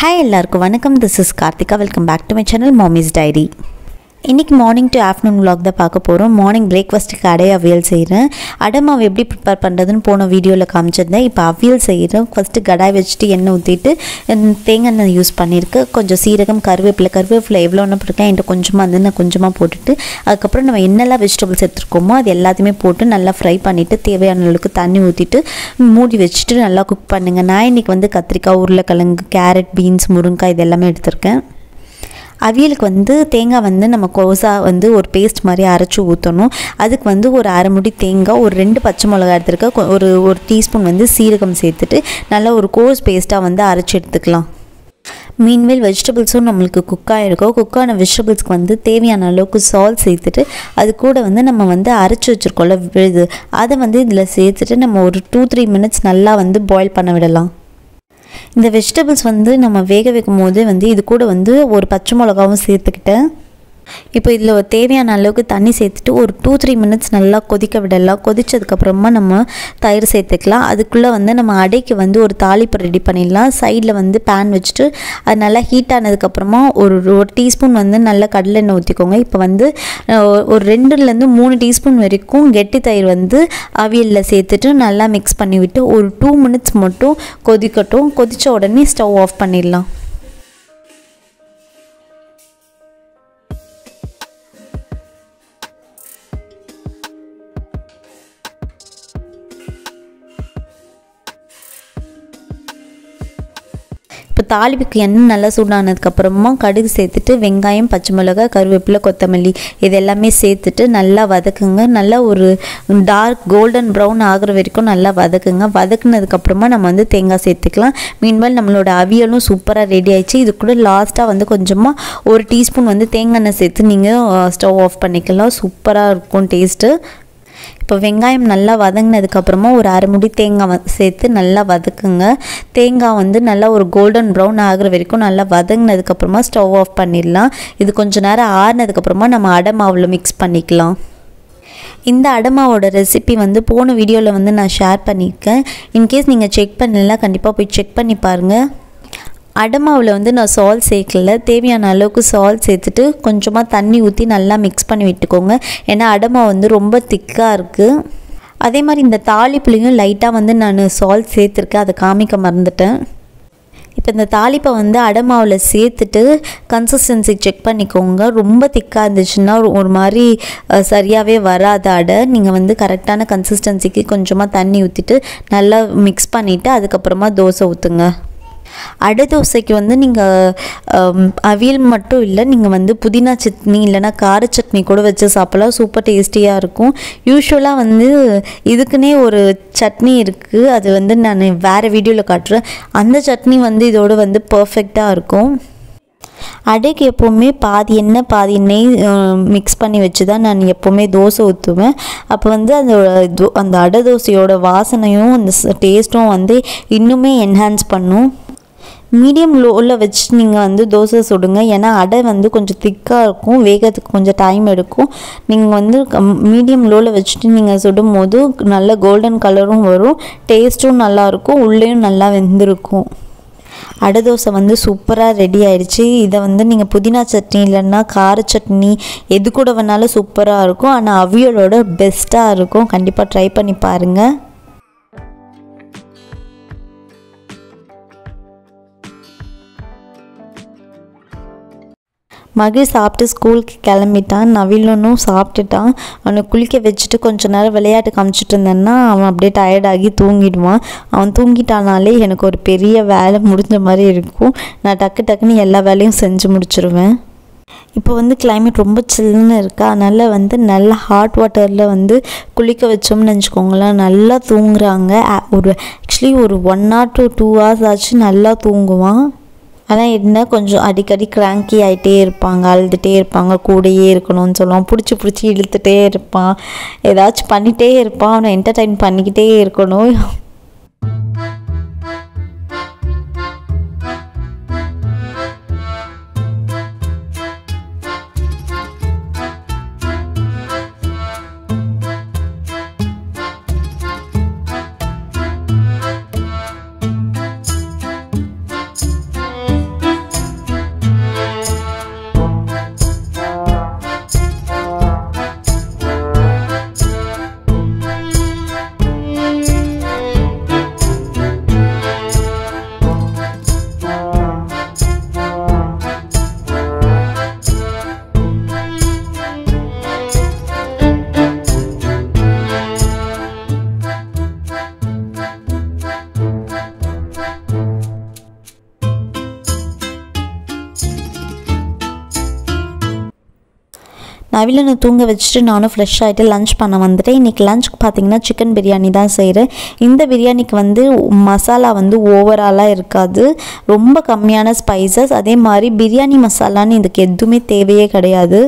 Hi எல்லாருக்கும் வணக்கம். This is Karthika welcome back to my channel mommy's diary இன்றைக்கி morning to afternoon vlog தான் பார்க்க போகிறோம் மார்னிங் பிரேக்ஃபாஸ்ட்டுக்கு அடை அவியல் செய்கிறேன் அடை மாவு எப்படி ப்ரிப்பேர் பண்ணுறதுன்னு போன வீடியோவில் காமிச்சிருந்தேன். இப்போ அவியல் செய்கிறேன் ஃபஸ்ட்டு கடாய் வச்சுட்டு எண்ணெய் ஊற்றிட்டு தேங்காய் எண்ணெய் யூஸ் பண்ணியிருக்கேன் கொஞ்சம் சீரகம் கருவேப்பிலை கருவேப்பிலை எவ்வளோ ஒன்று போட்டிருக்கேன் என்கிட்ட கொஞ்சமாக வந்து நான் கொஞ்சமாக போட்டுட்டு அதுக்கப்புறம் நம்ம என்னெல்லாம் வெஜிடபிள்ஸ் எடுத்துருக்கோமோ அது எல்லாத்தையுமே போட்டு நல்லா ஃப்ரை பண்ணிவிட்டு தேவையான அளவுக்கு தண்ணி ஊற்றிட்டு மூடி வச்சுட்டு நல்லா குக் பண்ணுங்கள் நான் இன்றைக்கி வந்து கத்திரிக்காய் உருளைக்கிழங்கு கேரட் பீன்ஸ் முருங்காய் இது எல்லாமே எடுத்திருக்கேன். அவியலுக்கு வந்து தேங்காய் வந்து நம்ம கோசாக வந்து ஒரு பேஸ்ட் மாதிரி அரைச்சி ஊற்றணும் அதுக்கு வந்து ஒரு அரை முடி தேங்காய் ஒரு ரெண்டு பச்சை மிளகா எடுத்துருக்க ஒரு ஒரு டீஸ்பூன் வந்து சீரகம் சேர்த்துட்டு நல்லா ஒரு கோஸ் பேஸ்ட்டாக வந்து அரைச்சி எடுத்துக்கலாம். மீன்வேல் வெஜிடபிள்ஸும் நம்மளுக்கு குக் ஆகிருக்கும் குக்கான வெஜிடபிள்ஸ்க்கு வந்து தேவையான அளவுக்கு சால்ட் சேர்த்துட்டு அது கூட வந்து நம்ம வந்து அரைச்சி வச்சுருக்கோம்ல விழுது அதை வந்து இதில் சேர்த்துட்டு நம்ம ஒரு டூ த்ரீ மினிட்ஸ் நல்லா வந்து பாயில் பண்ண விடலாம். இந்த வெஜிடபிள்ஸ் வந்து நம்ம வேக வைக்கும் போது வந்து இது கூட வந்து ஒரு பச்சை மிளகாவும் சேர்த்துக்கிட்டேன். இப்போ இதில் தேவையான அளவுக்கு தண்ணி சேர்த்துட்டு ஒரு டூ த்ரீ மினிட்ஸ் நல்லா கொதிக்க விடலாம். கொதித்ததுக்கப்புறமா நம்ம தயிர் சேர்த்துக்கலாம். அதுக்குள்ளே வந்து நம்ம அடைக்கு வந்து ஒரு தாளிப்பு ரெடி பண்ணிடலாம். சைடில் வந்து பேன் வச்சுட்டு அது நல்லா ஹீட் ஆனதுக்கப்புறமா ஒரு ஒரு டீஸ்பூன் வந்து நல்லா கடலெண்ணெய் ஊற்றிக்கோங்க இப்போ வந்து ஒரு ரெண்டுலேருந்து மூணு டீஸ்பூன் வரைக்கும் கெட்டி தயிர் வந்து அவியலில் சேர்த்துட்டு நல்லா மிக்ஸ் பண்ணிவிட்டு ஒரு டூ மினிட்ஸ் மட்டும் கொதிக்கட்டும். கொதித்த உடனே ஸ்டவ் ஆஃப் பண்ணிடலாம். இப்போ தாளிப்புக்கு எண்ணெய் நல்லா சூடானதுக்கப்புறமா கடுகு சேர்த்துட்டு வெங்காயம் பச்சை மிளகாய் கருவேப்பிலை கொத்தமல்லி இது எல்லாமே சேர்த்துட்டு நல்லா வதக்குங்க. நல்லா ஒரு டார்க் கோல்டன் ப்ரௌன் ஆகிற வரைக்கும் நல்லா வதக்குங்க. வதக்குனதுக்கப்புறமா நம்ம வந்து தேங்காய் சேர்த்துக்கலாம். மீன்பால் நம்மளோட அவியலும் சூப்பராக ரெடி ஆயிடுச்சு. இது கூட லாஸ்ட்டாக வந்து கொஞ்சமாக ஒரு டீஸ்பூன் வந்து தேங்காய் எண்ணெய் சேர்த்து நீங்கள் ஸ்டவ் ஆஃப் பண்ணிக்கலாம். சூப்பராக இருக்கும் டேஸ்ட்டு இப்போ வெங்காயம் நல்லா வதங்கினதுக்கப்புறமா ஒரு அரை முடி தேங்காய் வ- சேர்த்து நல்லா வதக்குங்க. தேங்காய் வந்து நல்லா ஒரு கோல்டன் ப்ரௌன் ஆகிற வரைக்கும் நல்லா வதங்கினதுக்கப்புறமா ஸ்டவ் ஆஃப் பண்ணிடலாம். இது கொஞ்சம் நேரம் ஆறுனதுக்கப்புறமா நம்ம அடை மாவில் மிக்ஸ் பண்ணிக்கலாம். இந்த அடமாவோட ரெசிபி வந்து போன வீடியோவில் வந்து நான் ஷேர் பண்ணியிருக்கேன். இன்கேஸ் நீங்கள் செக் பண்ணலாம் கண்டிப்பாக போய் செக் பண்ணி பாருங்கள் அடமாவில் வந்து நான் சால்ட் சேர்க்கல. தேவையான அளவுக்கு சால்ட் சேர்த்துட்டு கொஞ்சமாக தண்ணி ஊற்றி நல்லா மிக்ஸ் பண்ணி விட்டுக்கோங்க. ஏன்னா அடமா வந்து ரொம்ப திக்காக இருக்குது அதே மாதிரி இந்த தாளிப்புலையும் லைட்டாக வந்து நான் சால்ட் சேர்த்துருக்கேன். அதை காமிக்க மறந்துட்டேன். இப்போ இந்த தாளிப்பை வந்து அடமாவில் சேர்த்துட்டு கன்சிஸ்டன்சி செக் பண்ணிக்கோங்க. ரொம்ப திக்காக இருந்துச்சுன்னா ஒரு- மாதிரி சரியாகவே வராது அடை. நீங்கள் வந்து கரெக்டான கன்சிஸ்டன்சிக்கு கொஞ்சமாக தண்ணி ஊற்றிட்டு நல்லா மிக்ஸ் பண்ணிவிட்டு அதுக்கப்புறமா தோசை ஊற்றுங்க அடை தோசைக்கு வந்து நீங்கள் அவியல் மட்டும் இல்லை நீங்கள் வந்து புதினா சட்னி இல்லைன்னா கார சட்னி கூட வச்சு சாப்பிடலாம். சூப்பர் டேஸ்டியாக இருக்கும். யூஸ்வலாக வந்து இதுக்குன்னே ஒரு சட்னி இருக்குது அது வந்து நான் வேறு வீடியோவில் காட்டுறேன். அந்த சட்னி வந்து இதோட வந்து பர்ஃபெக்டாக இருக்கும். அடைக்கு எப்போவுமே பாதி எண்ணெய் பாதி நெய் மிக்ஸ் பண்ணி வச்சு தான் நான் எப்போவுமே தோசை ஊற்றுவேன் அப்போ வந்து அந்த அந்த அடை தோசையோட வாசனையும் அந்த டேஸ்ட்டும் வந்து இன்னுமே என்ஹான்ஸ் பண்ணும். மீடியம் லோவில் வச்சு நீங்கள் வந்து தோசை சுடுங்க. ஏன்னா அடை வந்து கொஞ்சம் திக்காக இருக்கும். வேகத்துக்கு கொஞ்சம் டைம் எடுக்கும். நீங்கள் வந்து மீடியம் லோவில் வச்சுட்டு நீங்கள் சுடும் போது நல்ல கோல்டன் கலரும் வரும். டேஸ்ட்டும் நல்லாயிருக்கும் உள்ளேயும் நல்லா வெந்திருக்கும். அடை தோசை வந்து சூப்பராக ரெடி ஆயிடுச்சு. இதை வந்து நீங்கள் புதினா சட்னி இல்லைன்னா கார சட்னி எது கூட வேணாலும் சூப்பராக இருக்கும். ஆனால் அவியலோட பெஸ்ட்டாக இருக்கும். கண்டிப்பாக ட்ரை பண்ணி பாருங்கள் மகிழ் சாப்பிட்டு ஸ்கூலுக்கு கிளம்பிட்டான். நவீலனும் சாப்பிட்டுட்டான். அவனை குளிக்க வச்சுட்டு கொஞ்ச நேரம் விளையாட்டு காமிச்சிட்டு இருந்தேன்னா அவன் அப்படியே டயர்டாகி தூங்கிடுவான். அவன் தூங்கிட்டானாலே எனக்கு ஒரு பெரிய வேலை முடிஞ்ச மாதிரி இருக்கும். நான் டக்கு டக்குன்னு எல்லா வேலையும் செஞ்சு முடிச்சிருவேன். இப்போ வந்து கிளைமேட் ரொம்ப சில்லுன்னு இருக்கா. அதனால் வந்து நல்லா ஹாட் வாட்டரில் வந்து குளிக்க வச்சோம்னு நினச்சிக்கோங்களேன். நல்லா தூங்குறாங்க. ஒரு ஆக்சுவலி ஒரு one or two two hours ஆச்சு நல்லா தூங்குவான். ஆனால் என்ன கொஞ்சம் அடிக்கடி கிராங்கி ஆகிட்டே இருப்பாங்க அழுதுகிட்டே இருப்பாங்க கூடயே இருக்கணும்னு சொல்லுவான் பிடிச்சி பிடிச்சி இழுத்துகிட்டே இருப்பான் ஏதாச்சும் பண்ணிகிட்டே இருப்பான் அவனை என்டர்டைன் பண்ணிக்கிட்டே இருக்கணும். நவிலனை தூங்க வச்சுட்டு நானும் ஃப்ரெஷ் ஆகிட்டு லஞ்ச் பண்ண வந்துட்டேன். இன்றைக்கி லஞ்சுக்கு பார்த்தீங்கன்னா சிக்கன் பிரியாணி தான் செய்கிறேன் இந்த பிரியாணிக்கு வந்து மசாலா வந்து ஓவராலாக இருக்காது. ரொம்ப கம்மியான ஸ்பைசஸ் அதே மாதிரி பிரியாணி மசாலான்னு இதுக்கு எதுவுமே தேவையே கிடையாது.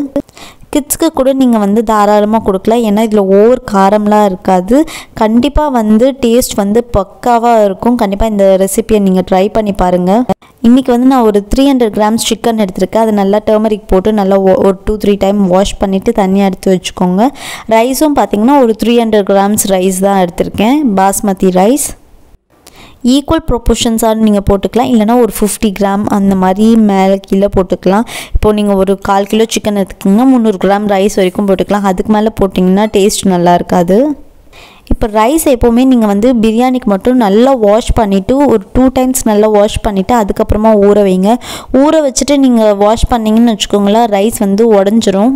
கிட்ஸ்க்கு கூட நீங்கள் வந்து தாராளமாக கொடுக்கலாம். ஏன்னா இதில் ஓவர் காரம்லாம் இருக்காது. கண்டிப்பாக வந்து டேஸ்ட் வந்து பக்காவாக இருக்கும். கண்டிப்பாக இந்த ரெசிபியை நீங்கள் ட்ரை பண்ணி பாருங்கள் இன்றைக்கி வந்து நான் ஒரு த்ரீ ஹண்ட்ரட் கிராம்ஸ் சிக்கன் எடுத்திருக்கேன். அது நல்லா டர்மரிக் போட்டு நல்லா ஒரு டூ த்ரீ டைம் வாஷ் பண்ணிவிட்டு தனியாக எடுத்து வச்சுக்கோங்க. ரைஸும் பார்த்தீங்கன்னா ஒரு த்ரீ ஹண்ட்ரட் கிராம்ஸ் ரைஸ் தான் எடுத்திருக்கேன். பாஸ்மதி ரைஸ் ஈக்குவல் ப்ரொப்போர்ஷன்ஸாக நீங்கள் போட்டுக்கலாம். இல்லைனா ஒரு ஃபிஃப்டி கிராம் அந்த மாதிரி மேலே கீழே போட்டுக்கலாம். இப்போது நீங்கள் ஒரு கால் கிலோ சிக்கன் எடுத்துக்கிங்கன்னா முந்நூறு கிராம் ரைஸ் வரைக்கும் போட்டுக்கலாம். அதுக்கு மேலே போட்டிங்கன்னா டேஸ்ட் நல்லா இருக்காது. இப்போ ரைஸ் எப்போவுமே நீங்கள் வந்து பிரியாணிக்கு மட்டும் நல்லா வாஷ் பண்ணிவிட்டு ஒரு டூ டைம்ஸ் நல்லா வாஷ் பண்ணிவிட்டு அதுக்கப்புறமா ஊற வைங்க. ஊற வச்சுட்டு நீங்கள் வாஷ் பண்ணிங்கன்னு வச்சுக்கோங்களேன் ரைஸ் வந்து உடஞ்சிரும்.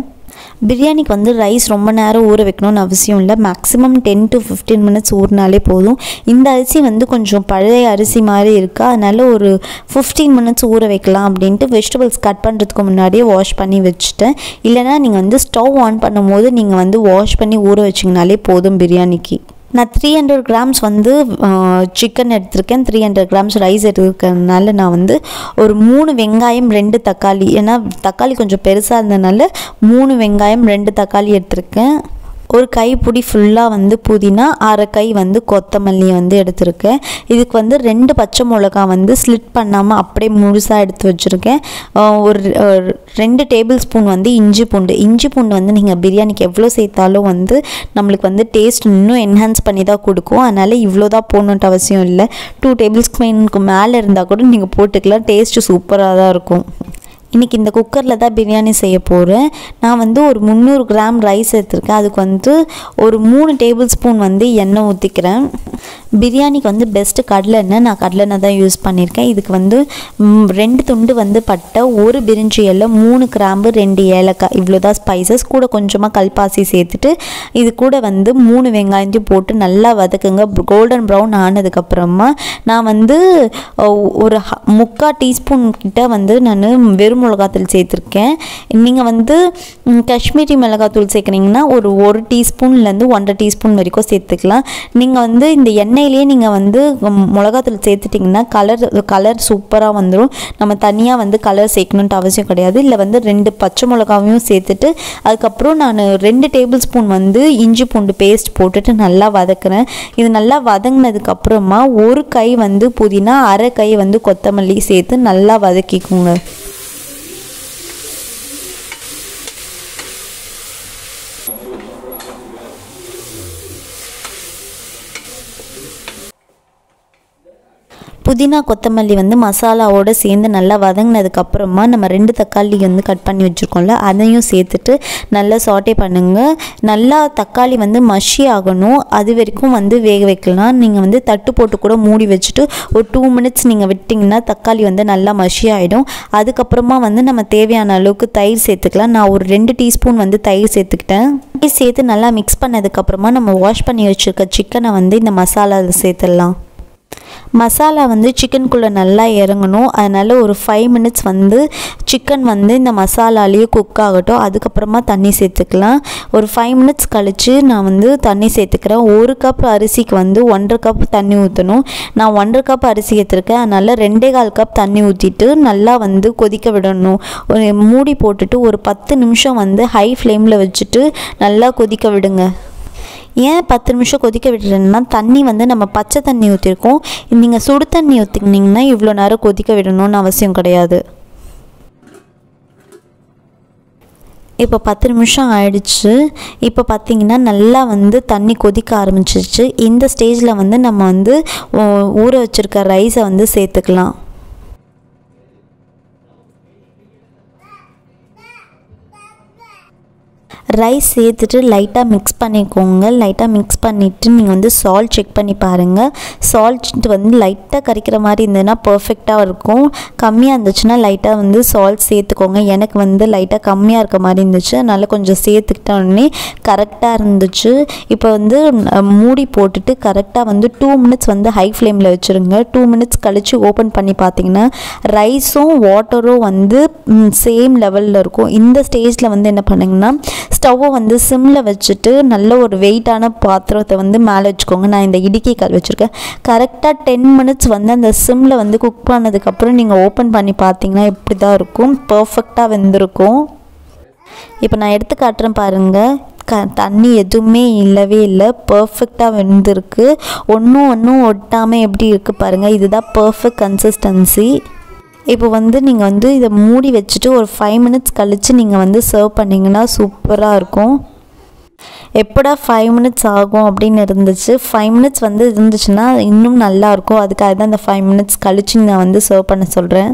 பிரியாணிக்கு வந்து ரைஸ் ரொம்ப நேரம் ஊற வைக்கணும்னு அவசியம் இல்லை. Maximum ten to fifteen minutes ஊறினாலே போதும். இந்த அரிசி வந்து கொஞ்சம் பழைய அரிசி மாதிரி இருக்கா. அதனால் ஒரு ஃபிஃப்டீன் மினிட்ஸ் ஊற வைக்கலாம் அப்படின்ட்டு வெஜிடபிள்ஸ் கட் பண்ணுறதுக்கு முன்னாடியே வாஷ் பண்ணி வச்சுட்டேன். இல்லைனா நீங்கள் வந்து ஸ்டவ் ஆன் பண்ணும்போது நீங்கள் வந்து வாஷ் பண்ணி ஊற வச்சிங்கனாலே போதும் பிரியாணிக்கு. நான் த்ரீ ஹண்ட்ரட் கிராம்ஸ் வந்து சிக்கன் எடுத்திருக்கேன். த்ரீ ஹண்ட்ரட் கிராம்ஸ் ரைஸ் எடுத்துருக்கறதுனால நான் வந்து ஒரு மூணு வெங்காயம் ரெண்டு தக்காளி. ஏன்னா தக்காளி கொஞ்சம் பெருசாக இருந்ததுனால மூணு வெங்காயம் ரெண்டு தக்காளி எடுத்திருக்கேன். ஒரு கைப்பிடி ஃபுல்லாக வந்து புதினா அரை கை வந்து கொத்தமல்லி வந்து எடுத்திருக்கேன். இதுக்கு வந்து ரெண்டு பச்சை மிளகா வந்து ஸ்லிட் பண்ணாமல் அப்படியே முழுசாக எடுத்து வச்சுருக்கேன். ஒரு ரெண்டு டேபிள் ஸ்பூன் வந்து இஞ்சி பூண்டு. இஞ்சி பூண்டு வந்து நீங்கள் பிரியாணிக்கு எவ்வளோ சேர்த்தாலும் வந்து நம்மளுக்கு வந்து டேஸ்ட் இன்னும் என்ஹான்ஸ் பண்ணி தான் கொடுக்கும். அதனால் இவ்வளோ தான் போடணுன்ட்டு அவசியம் இல்லை. டூ டேபிள் ஸ்பூனுக்கு மேலே இருந்தால் கூட நீங்கள் போட்டுக்கலாம். டேஸ்ட்டு சூப்பராக தான் இருக்கும். இன்றைக்கி இந்த குக்கரில் தான் பிரியாணி செய்ய போகிறேன் நான் வந்து ஒரு முந்நூறு கிராம் ரைஸ் எடுத்திருக்கேன். அதுக்கு வந்து ஒரு மூணு டேபிள் ஸ்பூன் வந்து எண்ணெய் ஊற்றிக்கிறேன் பிரியாணிக்கு வந்து பெஸ்ட்டு கடலெண்ணெய் நான் கடலெண்ணெய் தான் யூஸ் பண்ணியிருக்கேன். இதுக்கு வந்து ரெண்டு துண்டு வந்து பட்டை ஒரு பிரிஞ்சி இலை மூணு கிராம்பு ரெண்டு ஏலக்காய். இவ்வளோ தான் ஸ்பைசஸ் கூட கொஞ்சமாக கல்பாசி சேர்த்துட்டு இது கூட வந்து மூணு வெங்காயத்தையும் போட்டு நல்லா வதக்குங்க. கோல்டன் ப்ரௌன் ஆனதுக்கப்புறமா நான் வந்து ஒரு முக்கால் டீஸ்பூன் கிட்ட வந்து நான் வெறும் மிளகாத்தூள் சேர்த்துருக்கேன். நீங்கள் வந்து காஷ்மீரி மிளகாத்தூள் சேர்க்குறீங்கன்னா ஒரு ஒரு டீஸ்பூன்லேருந்து ஒன்றரை டீஸ்பூன் வரைக்கும் சேர்த்துக்கலாம். நீங்கள் வந்து இந்த எண்ணெய் எண்ணெயிலேயே நீங்கள் வந்து மிளகாத்தூள் சேர்த்துட்டிங்கன்னா கலர் கலர் சூப்பராக வந்துடும் நம்ம தனியாக வந்து கலர் சேர்க்கணுன்ட்டு அவசியம் கிடையாது. இல்லை வந்து ரெண்டு பச்சை மிளகாவையும் சேர்த்துட்டு அதுக்கப்புறம் நான் ரெண்டு டேபிள் ஸ்பூன் வந்து இஞ்சி பூண்டு பேஸ்ட் போட்டுட்டு நல்லா வதக்குறேன். இது நல்லா வதங்கினதுக்கப்புறமா ஒரு கை வந்து புதினா அரை கை வந்து கொத்தமல்லி சேர்த்து நல்லா வதக்கிக்கோங்க. புதினா கொத்தமல்லி வந்து மசாலாவோடு சேர்ந்து நல்லா வதங்கினதுக்கப்புறமா நம்ம ரெண்டு தக்காளி வந்து கட் பண்ணி வச்சுருக்கோம்ல அதையும் சேர்த்துட்டு நல்லா சாட்டே பண்ணுங்கள் நல்லா தக்காளி வந்து மஷி ஆகணும். அது வரைக்கும் வந்து வேக வைக்கலாம். நீங்கள் வந்து தட்டு போட்டு கூட மூடி வச்சுட்டு ஒரு டூ மினிட்ஸ் நீங்கள் விட்டிங்கன்னா தக்காளி வந்து நல்லா மஷி ஆகிடும் அதுக்கப்புறமா வந்து நம்ம தேவையான அளவுக்கு தயிர் சேர்த்துக்கலாம். நான் ஒரு ரெண்டு டீஸ்பூன் வந்து தயிர் சேர்த்துக்கிட்டேன். தயிர் சேர்த்து நல்லா மிக்ஸ் பண்ணதுக்கப்புறமா நம்ம வாஷ் பண்ணி வச்சுருக்க சிக்கனை வந்து இந்த மசாலாவில் சேர்த்துடலாம். மசாலா வந்து சிக்கனுக்குள்ளே நல்லா இறங்கணும். அதனால் ஒரு ஃபைவ் மினிட்ஸ் வந்து சிக்கன் வந்து இந்த மசாலாலேயே குக் ஆகட்டும். அதுக்கப்புறமா தண்ணி சேர்த்துக்கலாம். ஒரு ஃபைவ் மினிட்ஸ் கழித்து நான் வந்து தண்ணி சேர்த்துக்கிறேன். ஒரு கப் அரிசிக்கு வந்து ஒன்றரை கப் தண்ணி ஊற்றணும் நான் ஒன்றரை கப் அரிசி ஏற்றுருக்கேன் அதனால் ரெண்டே கால் கப் தண்ணி ஊற்றிட்டு நல்லா வந்து கொதிக்க விடணும். ஒரு மூடி போட்டுட்டு ஒரு பத்து நிமிஷம் வந்து ஹை ஃப்ளேமில் வச்சுட்டு நல்லா கொதிக்க விடுங்க. ஏன் பத்து நிமிஷம் கொதிக்க விடுறேன்னா தண்ணி வந்து நம்ம பச்சை தண்ணி ஊற்றிருக்கோம் நீங்கள் சுடு தண்ணி ஊற்றினீங்கன்னா இவ்வளோ நேரம் கொதிக்க விடணும்னு அவசியம் கிடையாது. இப்போ பத்து நிமிஷம் ஆயிடுச்சு. இப்போ பார்த்தீங்கன்னா நல்லா வந்து தண்ணி கொதிக்க ஆரம்பிச்சிருச்சு. இந்த ஸ்டேஜில் வந்து நம்ம வந்து ஊற வச்சுருக்க ரைஸை வந்து சேர்த்துக்கலாம். ரைஸ் சேர்த்துட்டு லைட்டாக மிக்ஸ் பண்ணிக்கோங்க. லைட்டாக மிக்ஸ் பண்ணிவிட்டு நீங்கள் வந்து சால்ட் செக் பண்ணி பாருங்கள் சால்ட் வந்து லைட்டாக கறிக்கிற மாதிரி இருந்ததுன்னா பர்ஃபெக்டாக இருக்கும். கம்மியாக இருந்துச்சுன்னா லைட்டாக வந்து சால்ட் சேர்த்துக்கோங்க. எனக்கு வந்து லைட்டாக கம்மியாக இருக்க மாதிரி இருந்துச்சு. அதனால் கொஞ்சம் சேர்த்துக்கிட்டோடனே கரெக்டாக இருந்துச்சு. இப்போ வந்து மூடி போட்டுட்டு கரெக்டாக வந்து டூ மினிட்ஸ் வந்து ஹை ஃப்ளேமில் வச்சுருங்க. டூ மினிட்ஸ் கழித்து ஓப்பன் பண்ணி பார்த்தீங்கன்னா ரைஸும் வாட்டரும் வந்து சேம் லெவலில் இருக்கும். இந்த ஸ்டேஜில் வந்து என்ன பண்ணுங்கன்னா ஸ்டவ்வை வந்து சிம்மில் வச்சுட்டு நல்ல ஒரு வெயிட்டான பாத்திரத்தை வந்து மேலே வச்சுக்கோங்க. நான் இந்த இடுக்கி கல் வச்சுருக்கேன். கரெக்டாக டென் மினிட்ஸ் வந்து அந்த சிம்மில் வந்து குக் பண்ணதுக்கப்புறம் நீங்கள் ஓப்பன் பண்ணி பார்த்தீங்கன்னா இப்படி தான் இருக்கும் பர்ஃபெக்டாக வெந்திருக்கும். இப்போ நான் எடுத்து காட்டுறேன் பாருங்கள் க தண்ணி எதுவுமே இல்லவே இல்லை. பர்ஃபெக்டாக வெந்திருக்கு. ஒன்றும் ஒன்றும் ஒட்டாமல் எப்படி இருக்குது பாருங்கள் இதுதான் பர்ஃபெக்ட் கன்சிஸ்டன்சி இப்போ வந்து நீங்கள் வந்து இதை மூடி வச்சுட்டு ஒரு ஃபைவ் மினிட்ஸ் கழித்து நீங்கள் வந்து சர்வ் பண்ணிங்கன்னா சூப்பராக இருக்கும். எப்படா ஃபைவ் மினிட்ஸ் ஆகும் அப்படின்னு இருந்துச்சு. ஃபைவ் மினிட்ஸ் வந்து இருந்துச்சுன்னா இன்னும் நல்லாயிருக்கும். அதுக்காக தான் இந்த ஃபைவ் மினிட்ஸ் கழிச்சு நான் வந்து சர்வ் பண்ண சொல்கிறேன்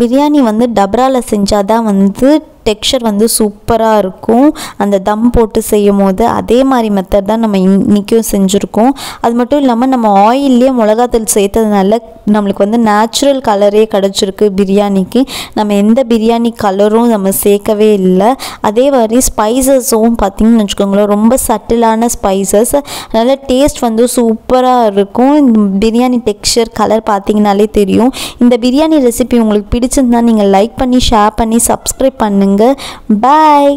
பிரியாணி வந்து டப்ராவில் செஞ்சால் தான் வந்து டெக்ஸ்சர் வந்து சூப்பராக இருக்கும். அந்த தம் போட்டு செய்யும் போது அதே மாதிரி மெத்தட் தான் நம்ம இன்றைக்கும் செஞ்சுருக்கோம். அது மட்டும் இல்லாமல் நம்ம ஆயிலே மிளகாத்தூள் சேர்த்ததுனால நம்மளுக்கு வந்து நேச்சுரல் கலரே கிடச்சிருக்கு பிரியாணிக்கு. நம்ம எந்த பிரியாணி கலரும் நம்ம சேர்க்கவே இல்லை. அதே மாதிரி ஸ்பைசஸும் பார்த்திங்கன்னு வச்சுக்கோங்களேன் ரொம்ப சட்டிலான ஸ்பைசஸ் அதனால் டேஸ்ட் வந்து சூப்பராக இருக்கும். பிரியாணி டெக்ஸ்சர் கலர் பார்த்திங்கனாலே தெரியும். இந்த பிரியாணி ரெசிபி உங்களுக்கு பிடிச்சிருந்தா நீங்கள் லைக் பண்ணி ஷேர் பண்ணி சப்ஸ்கிரைப் பண்ணுங்கள் பாய்